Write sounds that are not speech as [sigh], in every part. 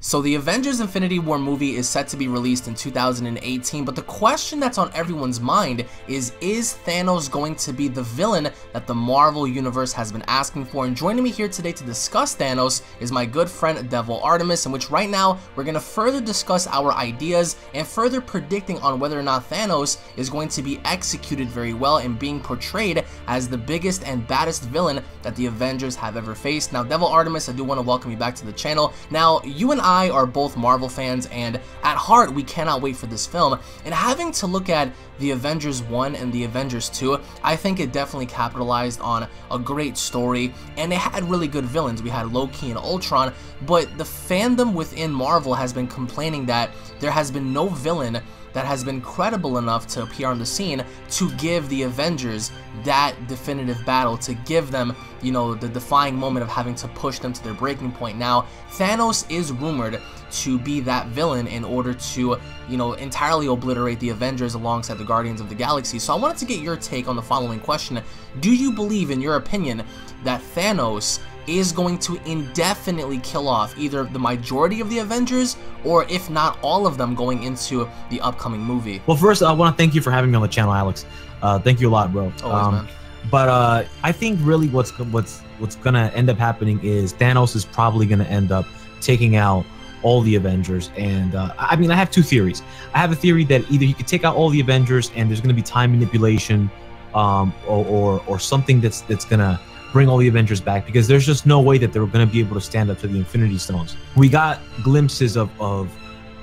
So the Avengers Infinity War movie is set to be released in 2018, but the question that's on everyone's mind is, is Thanos going to be the villain that the Marvel Universe has been asking for? And joining me here today to discuss Thanos is my good friend Devil Artemis, in which right now we're going to further discuss our ideas and further predicting on whether or not Thanos is going to be executed very well and being portrayed as the biggest and baddest villain that the Avengers have ever faced. Now, Devil Artemis, I do want to welcome you back to the channel. Now, you and are both Marvel fans, and at heart, we cannot wait for this film. And having to look at the Avengers 1 and the Avengers 2, I think it definitely capitalized on a great story, and it had really good villains. We had Loki and Ultron, but the fandom within Marvel has been complaining that there has been no villain that has been credible enough to appear on the scene to give the Avengers that definitive battle, to give them, you know, the defying moment of having to push them to their breaking point. Now, Thanos is rumored to be that villain in order to, you know, entirely obliterate the Avengers alongside the Guardians of the Galaxy. So I wanted to get your take on the following question. Do you believe, in your opinion, that Thanos is going to indefinitely kill off either the majority of the Avengers or if not all of them going into the upcoming movie. Well, first, I want to thank you for having me on the channel, Alex. Uh, thank you a lot, bro. Always, um, man. But uh, I think really what's what's what's gonna end up happening is Thanos is probably gonna end up taking out all the Avengers. And uh, I mean, I have two theories. I have a theory that either he could take out all the Avengers and there's gonna be time manipulation, um, or, or or something that's that's gonna bring all the Avengers back because there's just no way that they're going to be able to stand up to the Infinity Stones. We got glimpses of, of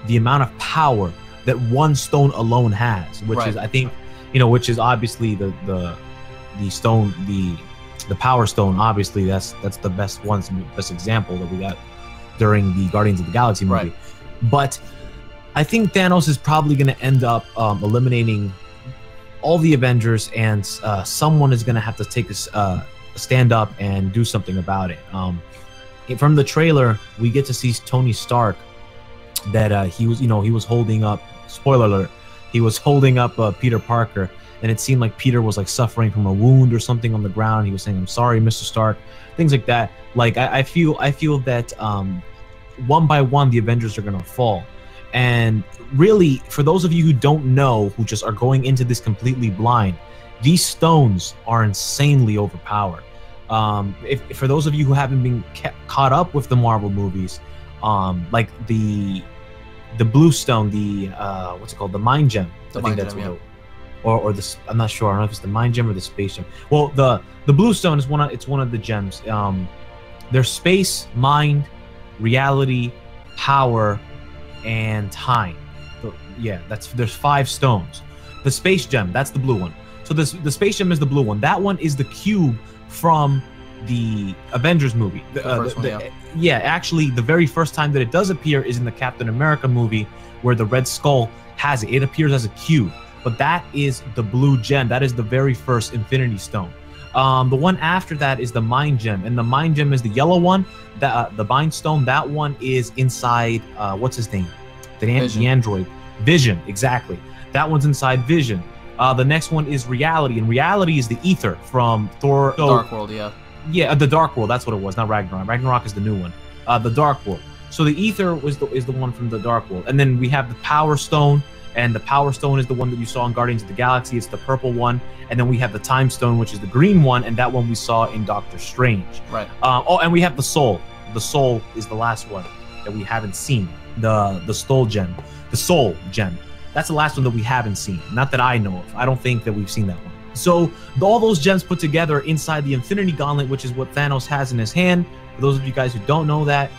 the amount of power that one stone alone has, which right. is, I think, you know, which is obviously the the the stone, the the Power Stone. Obviously, that's that's the best one, best example that we got during the Guardians of the Galaxy movie. Right. But I think Thanos is probably going to end up um, eliminating all the Avengers, and uh, someone is going to have to take this. Uh, stand up and do something about it. Um, from the trailer, we get to see Tony Stark that uh, he was, you know, he was holding up. Spoiler alert: he was holding up uh, Peter Parker, and it seemed like Peter was like suffering from a wound or something on the ground. He was saying, "I'm sorry, Mr. Stark," things like that. Like I, I feel, I feel that um, one by one the Avengers are gonna fall. And really, for those of you who don't know, who just are going into this completely blind, these stones are insanely overpowered. Um, if, for those of you who haven't been kept, caught up with the Marvel movies, um, like the the blue stone, the uh, what's it called, the mind gem. The I mind think that's gem, what, yeah. Or or the I'm not sure. I don't know if it's the mind gem or the space gem. Well, the the blue stone is one of it's one of the gems. Um, there's space, mind, reality, power, and time. So, yeah, that's there's five stones. The space gem, that's the blue one. So this the space gem is the blue one. That one is the cube from the Avengers movie. The, the uh, the, one, yeah. yeah, actually, the very first time that it does appear is in the Captain America movie, where the Red Skull has it. It appears as a cube, but that is the blue gem. That is the very first Infinity Stone. Um, the one after that is the Mind Gem, and the Mind Gem is the yellow one. That uh, the Mind Stone. That one is inside. Uh, what's his name? The, the android. Vision. Exactly. That one's inside Vision. Uh, the next one is reality, and reality is the ether from Thor. So, Dark World, yeah. Yeah, uh, the Dark World. That's what it was, not Ragnarok. Ragnarok is the new one. Uh, the Dark World. So the ether was the, is the one from the Dark World, and then we have the Power Stone, and the Power Stone is the one that you saw in Guardians of the Galaxy. It's the purple one, and then we have the Time Stone, which is the green one, and that one we saw in Doctor Strange. Right. Uh, oh, and we have the Soul. The Soul is the last one that we haven't seen. The the Soul Gem, the Soul Gem. That's the last one that we haven't seen. Not that I know of. I don't think that we've seen that one. So all those gems put together inside the Infinity Gauntlet, which is what Thanos has in his hand. For those of you guys who don't know that,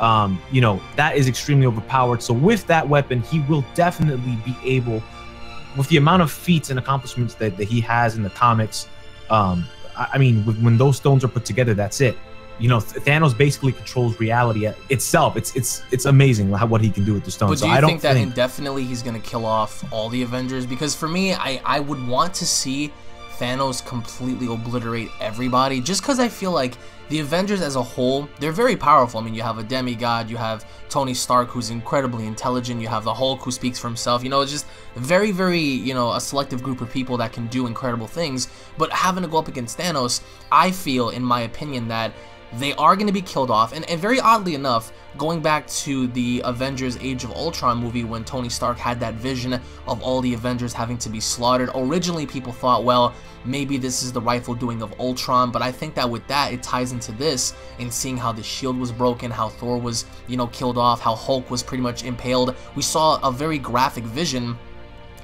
um, you know that is extremely overpowered. So with that weapon, he will definitely be able, with the amount of feats and accomplishments that, that he has in the comics. Um, I, I mean, when those stones are put together, that's it you know Thanos basically controls reality itself. It's it's it's amazing how, what he can do with the stones. But do so you I think don't think that think... indefinitely he's gonna kill off all the Avengers? Because for me, I I would want to see Thanos completely obliterate everybody, just because I feel like the Avengers as a whole, they're very powerful. I mean, you have a demigod, you have Tony Stark, who's incredibly intelligent, you have the Hulk, who speaks for himself. You know, it's just very, very, you know, a selective group of people that can do incredible things. But having to go up against Thanos, I feel, in my opinion, that they are going to be killed off. And, and very oddly enough, going back to the Avengers Age of Ultron movie when Tony Stark had that vision of all the Avengers having to be slaughtered, originally people thought, well, maybe this is the rightful doing of Ultron, but I think that with that, it ties into this in seeing how the shield was broken, how Thor was, you know, killed off, how Hulk was pretty much impaled. We saw a very graphic vision,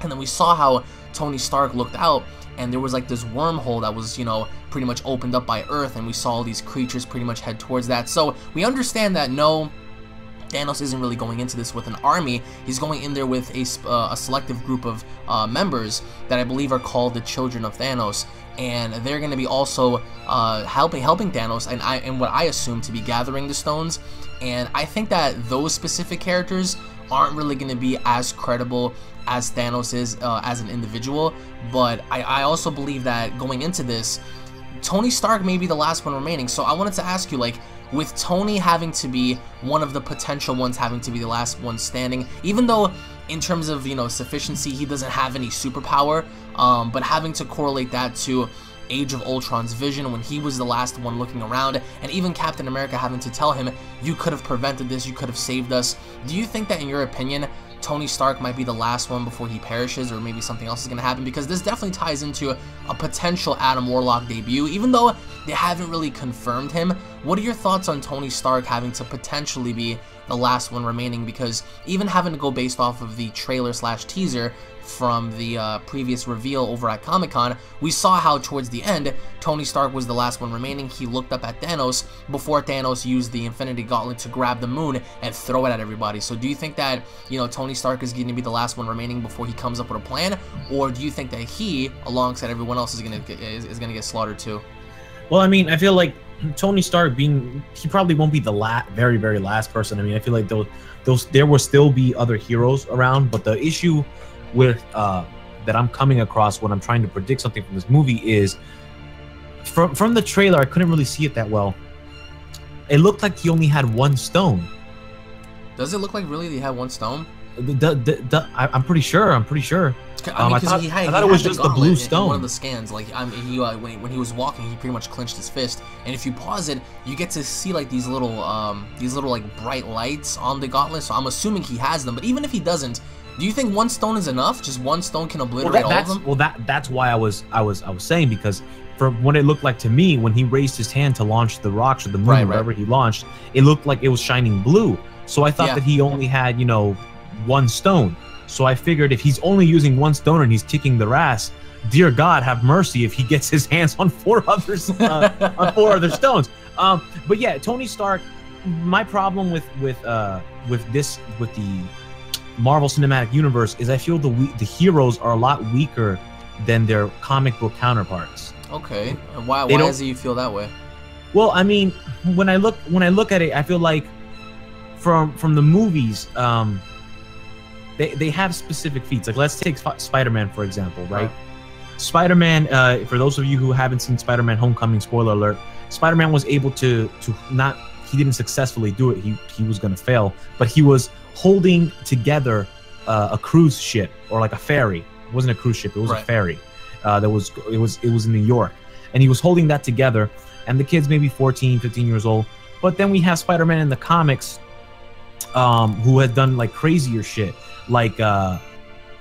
and then we saw how Tony Stark looked out and there was like this wormhole that was, you know, pretty much opened up by Earth, and we saw all these creatures pretty much head towards that. So we understand that no, Thanos isn't really going into this with an army. He's going in there with a, uh, a selective group of uh, members that I believe are called the Children of Thanos, and they're going to be also uh, helping helping Thanos, and I and what I assume to be gathering the stones. And I think that those specific characters aren't really going to be as credible as Thanos is uh, as an individual. But I, I also believe that going into this, Tony Stark may be the last one remaining. So I wanted to ask you, like, with Tony having to be one of the potential ones having to be the last one standing, even though in terms of, you know, sufficiency, he doesn't have any superpower, um, but having to correlate that to Age of Ultron's vision when he was the last one looking around, and even Captain America having to tell him, you could have prevented this, you could have saved us. Do you think that, in your opinion, Tony Stark might be the last one before he perishes, or maybe something else is going to happen, because this definitely ties into a, potential Adam Warlock debut, even though they haven't really confirmed him. What are your thoughts on Tony Stark having to potentially be the last one remaining, because even having to go based off of the trailer slash teaser, from the uh, previous reveal over at Comic Con, we saw how towards the end, Tony Stark was the last one remaining. He looked up at Thanos before Thanos used the Infinity Gauntlet to grab the moon and throw it at everybody. So do you think that, you know, Tony Stark is going to be the last one remaining before he comes up with a plan? Or do you think that he, alongside everyone else, is going to is, is going to get slaughtered too? Well, I mean, I feel like Tony Stark being he probably won't be the last very very last person. I mean, I feel like those those there will still be other heroes around, but the issue with uh, that I'm coming across when I'm trying to predict something from this movie is from from the trailer. I couldn't really see it that well. It looked like he only had one stone. Does it look like really he had one stone? The, the, the, I, am pretty sure. I'm pretty sure. I, mean, um, I thought, had, I thought it was just the blue stone. one of the scans, like I mean, he uh, when, he, when he was walking, he pretty much clenched his fist. And if you pause it, you get to see like these little um these little like bright lights on the gauntlet. So I'm assuming he has them. But even if he doesn't, do you think one stone is enough? Just one stone can obliterate well, that, all of them? Well, that that's why I was I was I was saying because from what it looked like to me when he raised his hand to launch the rocks or the moon right, or whatever right. he launched, it looked like it was shining blue. So I thought yeah. that he only had you know one stone. So I figured if he's only using one stone and he's kicking the ass, dear God, have mercy if he gets his [laughs] hands on four others uh, on four other [laughs] stones. Um, but yeah, Tony Stark. My problem with with uh, with this with the Marvel Cinematic Universe is I feel the the heroes are a lot weaker than their comic book counterparts. Okay, why why does it you feel that way? Well, I mean, when I look when I look at it, I feel like from from the movies, um, they they have specific feats. Like let's take Sp- Spider-Man for example, right? Spider-Man. Uh, for those of you who haven't seen Spider-Man: Homecoming, spoiler alert, Spider-Man was able to to not he didn't successfully do it. He he was going to fail, but he was holding together uh, a cruise ship or like a ferry. It wasn't a cruise ship; it was right. a ferry. Uh, that was it was it was in New York, and he was holding that together. And the kid's maybe 14, 15 years old. But then we have Spider-Man in the comics, um, who had done like crazier shit. Like uh,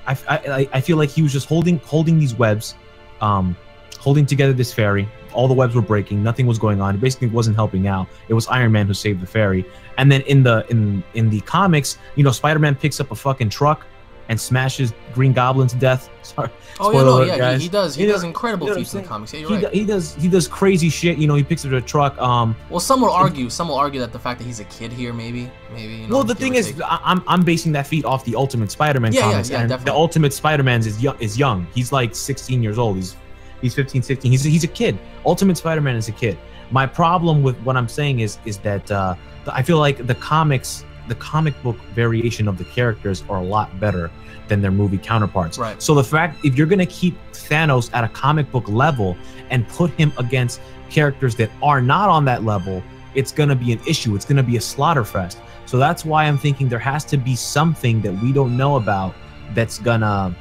I, I I feel like he was just holding holding these webs, um, holding together this ferry, all the webs were breaking. Nothing was going on. It basically wasn't helping out. It was Iron Man who saved the ferry. And then in the in in the comics, you know, Spider Man picks up a fucking truck and smashes Green Goblin to death. [laughs] Sorry. Oh yeah, no, yeah, he, he, does. He, he does, incredible you know feats in the comics. Yeah, you're he, right. he does. He does crazy shit. You know, he picks up a truck. Um. Well, some will argue. Some will argue that the fact that he's a kid here, maybe, maybe. You know, well, the thing is, I'm I'm basing that feat off the Ultimate Spider-Man yeah, comics, yeah, yeah, and definitely. the Ultimate Spider-Man is young. Is young. He's like 16 years old. He's He's 15, 16. He's he's a kid. Ultimate Spider-Man is a kid. My problem with what I'm saying is is that uh, I feel like the comics, the comic book variation of the characters are a lot better than their movie counterparts. Right. So the fact if you're gonna keep Thanos at a comic book level and put him against characters that are not on that level, it's gonna be an issue. It's gonna be a slaughter fest. So that's why I'm thinking there has to be something that we don't know about that's gonna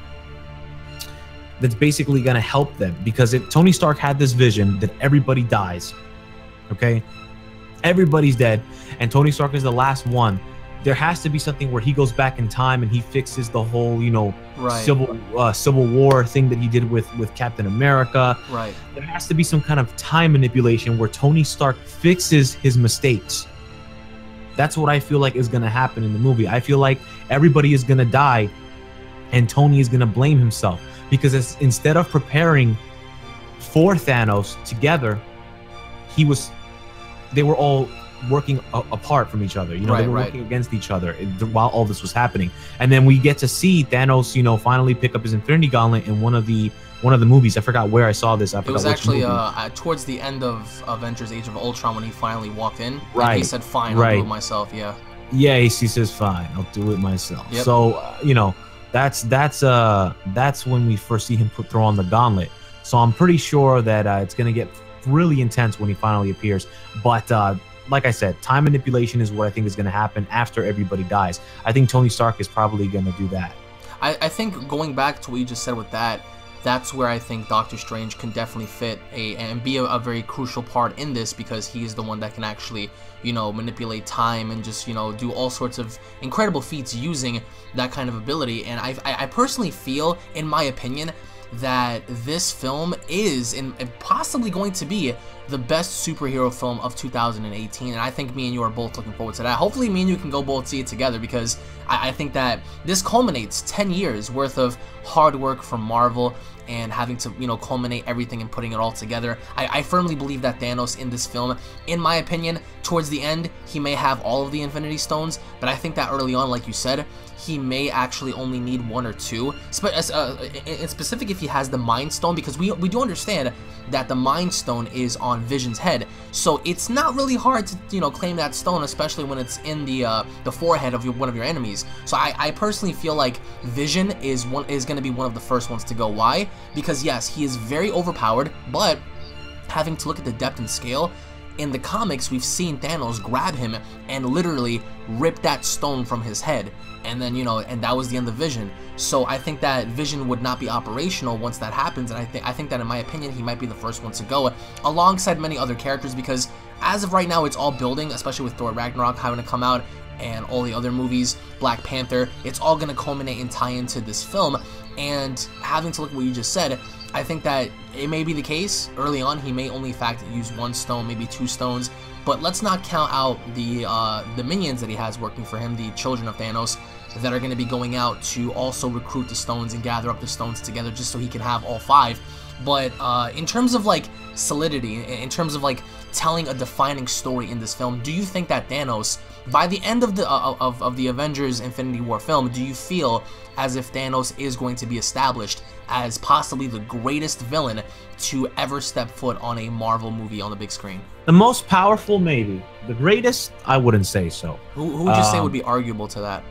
that's basically going to help them because if Tony Stark had this vision that everybody dies, okay? Everybody's dead, and Tony Stark is the last one. There has to be something where he goes back in time and he fixes the whole, you know, Right. civil uh, civil war thing that he did with with Captain America. right. There has to be some kind of time manipulation where Tony Stark fixes his mistakes. That's what I feel like is going to happen in the movie. I feel like everybody is going to die and Tony is going to blame himself because instead of preparing for Thanos together, he was they were all working a- apart from each other. You know, they were right. working against each other while all this was happening. And then we get to see Thanos, you know, finally pick up his Infinity Gauntlet in one of the one of the movies. I forgot where I saw this. I It was actually uh, towards the end of Avengers: Age of Ultron when he finally walked in. and he said, "Fine, I'll do it myself." Yeah. yeah he, he says fine i'll do it myself Yep. so uh, you know that's that's uh that's when we first see him put throw on the gauntlet. So i'm pretty sure that uh, it's gonna get really intense when he finally appears. But uh like i said time manipulation is what i think is going to happen after everybody dies. I think tony stark is probably going to do that. I, I think going back to what you just said with that, that's where I think Doctor Strange can definitely fit a and be a, a very crucial part in this because he is the one that can actually, you know, manipulate time and just you know do all sorts of incredible feats using that kind of ability. And I I, personally feel, in my opinion, that this film is and possibly going to be the best superhero film of 2018 and i think me and you are both looking forward to that hopefully me and you can go both see it together because i, I think that this culminates 10 years worth of hard work from marvel and having to you know culminate everything and putting it all together I, I firmly believe that thanos in this film in my opinion towards the end he may have all of the infinity stones but i think that early on like you said he may actually only need one or two. Spe- uh, in in specific, if he has the Mind Stone, because we we do understand that the Mind Stone is on Vision's head, so it's not really hard to you know claim that stone, especially when it's in the uh, the forehead of your, one of your enemies. So I, I personally feel like Vision is one is going to be one of the first ones to go. Why? Because yes, he is very overpowered, but having to look at the depth and scale. In the comics, we've seen Thanos grab him and literally rip that stone from his head. And then, you know, and that was the end of Vision. So I think that Vision would not be operational once that happens. And I think I think that in my opinion, he might be the first one to go alongside many other characters because as of right now, it's all building, especially with Thor Ragnarok having to come out and all the other movies, Black Panther, it's all going to culminate and tie into this film. And having to look at what you just said, I think that it may be the case early on. He may only, in fact, use one stone, maybe two stones. But let's not count out the uh, the minions that he has working for him, the children of Thanos, that are going to be going out to also recruit the stones and gather up the stones together, just so he can have all five. But uh, in terms of like solidity, in- in terms of like telling a defining story in this film, do you think that Thanos, by the end of the uh, of, of the Avengers Infinity War film, do you feel as if Thanos is going to be established as possibly the greatest villain to ever step foot on a Marvel movie on the big screen? the most powerful maybe the greatest i wouldn't say so Who, who would you say Um, would be arguable to that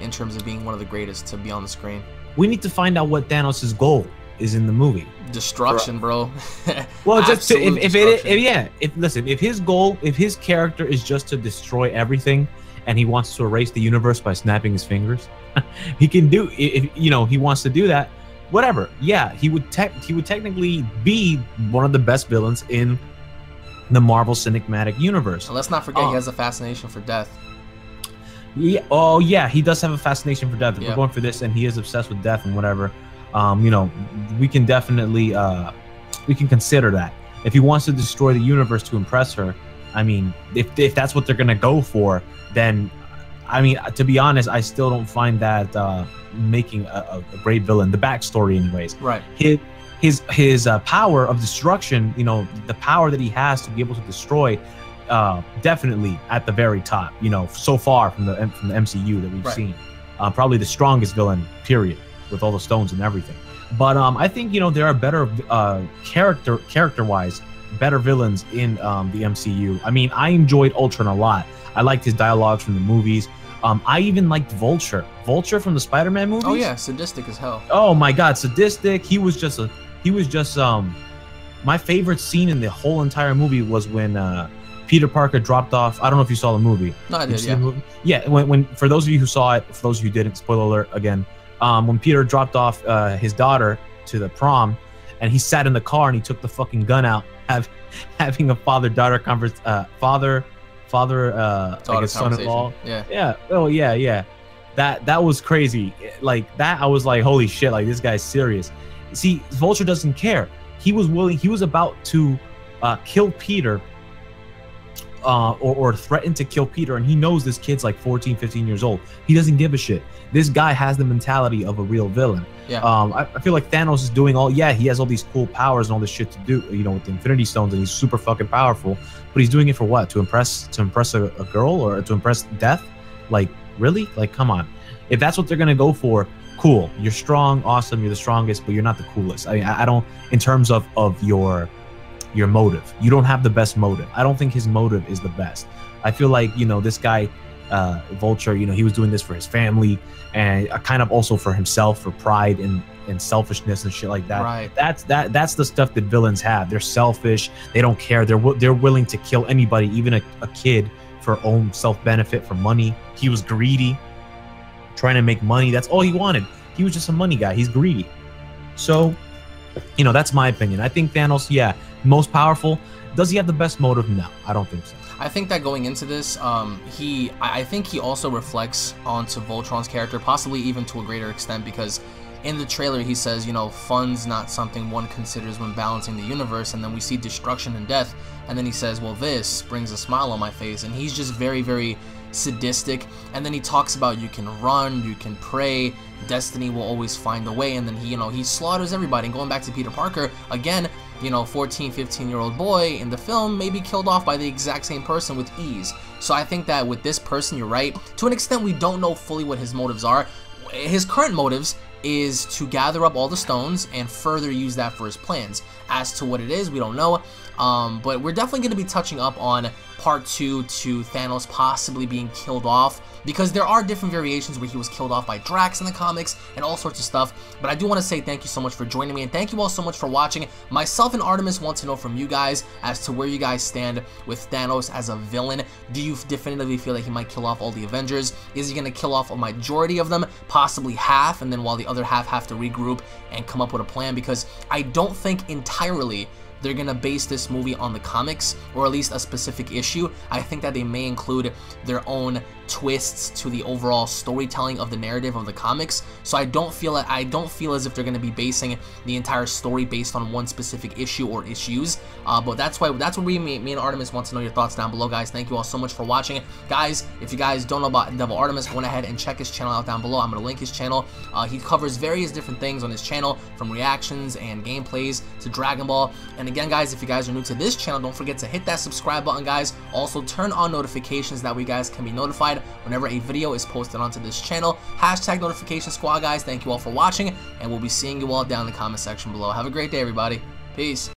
in terms of being one of the greatest to be on the screen? we need to find out what thanos' goal is in the movie Destruction, bro. [laughs] Well, just to, if, if it, if, yeah, if listen, if his goal, if his character is just to destroy everything, and he wants to erase the universe by snapping his fingers, [laughs] he can do. If you know he wants to do that, whatever. Yeah, he would tech, he would technically be one of the best villains in the Marvel Cinematic Universe. And let's not forget Oh. he has a fascination for death. Yeah. Oh, yeah. He does have a fascination for death. We're going for this, and he is obsessed with death and whatever. Um, you know, we can definitely uh, we can consider that. If he wants to destroy the universe to impress her, I mean, if if that's what they're gonna go for, then I mean, to be honest, I still don't find that uh, making a, a great villain. The backstory, anyways Right. his his his uh, power of destruction you know the power that he has to be able to destroy uh definitely at the very top you know so far from the from the mcu that we've Right. seen uh, probably the strongest villain period with all the stones and everything. But um i think you know there are better uh character character wise better villains in um the mcu i mean i enjoyed ultron a lot. I liked his dialogues from the movies. Um i even liked vulture. Vulture from the spider-man movies? Oh yeah, sadistic as hell. oh my god sadistic. He was just a he was just um my favorite scene in the whole entire movie was when uh peter parker dropped off. I don't know if you saw the movie. No, I Did did, yeah. movie? yeah when, when for those of you who saw it for those of you who didn't spoiler alert again um when peter dropped off uh his daughter to the prom and he sat in the car and he took the fucking gun out [laughs] have having a father-daughter convers uh father father uh Daughter guess son-in-law. Yeah. Yeah. Oh yeah, yeah. That that was crazy. Like that I was like, holy shit, like this guy's serious. See, Vulture doesn't care. He was willing, he was about to uh kill Peter uh, or, or threaten to kill Peter, and he knows this kid's like 14, 15 years old. He doesn't give a shit. This guy has the mentality of a real villain. Yeah. Um, I, I feel like Thanos is doing all. Yeah, he has all these cool powers and all this shit to do. You know, with the Infinity Stones, and he's super fucking powerful. But he's doing it for what? To impress? To impress a, a girl or to impress Death? Like really? Like come on. If that's what they're gonna go for, cool. You're strong, awesome. You're the strongest, but you're not the coolest. I mean, I, I don't. In terms of of your your motive. You don't have the best motive. I don't think his motive is the best. I feel like, you know, this guy, uh, Vulture, you know, he was doing this for his family and uh, kind of also for himself, for pride and, and selfishness and shit like that. Right. That's that that's the stuff that villains have. They're selfish. They don't care. They're they're willing to kill anybody, even a, a kid, for own self benefit, for money. He was greedy, trying to make money. That's all he wanted. He was just a money guy. He's greedy. So, you know, that's my opinion. I think Thanos, yeah, most powerful. Does he have the best motive? No, I don't think so. I think that going into this, um, he, I think he also reflects onto Ultron's character, possibly even to a greater extent, because in the trailer he says, you know, fun's not something one considers when balancing the universe, and then we see destruction and death, and then he says, well, this brings a smile on my face, and he's just very, very sadistic, and then he talks about you can run, you can pray, destiny will always find a way, and then he, you know, he slaughters everybody, and going back to Peter Parker, again, you know, 14, 15 year old boy in the film may be killed off by the exact same person with ease. So I think that with this person, you're right. To an extent, we don't know fully what his motives are. His current motives is to gather up all the stones and further use that for his plans. As to what it is, we don't know. Um, but we're definitely going to be touching up on part two to Thanos possibly being killed off because there are different variations where he was killed off by Drax in the comics and all sorts of stuff. But I do want to say thank you so much for joining me and thank you all so much for watching. Myself and Artemis want to know from you guys as to where you guys stand with Thanos as a villain. Do you definitively feel like he might kill off all the Avengers? Is he going to kill off a majority of them, possibly half, and then while the other half have to regroup and come up with a plan? Because I don't think entirely they're gonna base this movie on the comics or at least a specific issue. I think that they may include their own twists to the overall storytelling of the narrative of the comics. So I don't feel that I don't feel as if they're gonna be basing the entire story based on one specific issue or issues. Uh, but that's why that's what we me, me and Artemis want to know your thoughts down below, guys. Thank you all so much for watching, guys. If you guys don't know about Devil Artemis, go ahead and check his channel out down below. I'm gonna link his channel. Uh, he covers various different things on his channel, from reactions and gameplays to Dragon Ball. And again, guys, if you guys are new to this channel, don't forget to hit that subscribe button, guys. Also, turn on notifications that way guys can be whenever a video is posted onto this channel. Hashtag notification squad, guys. Thank you all for watching, and we'll be seeing you all down in the comment section below. Have a great day, everybody. Peace.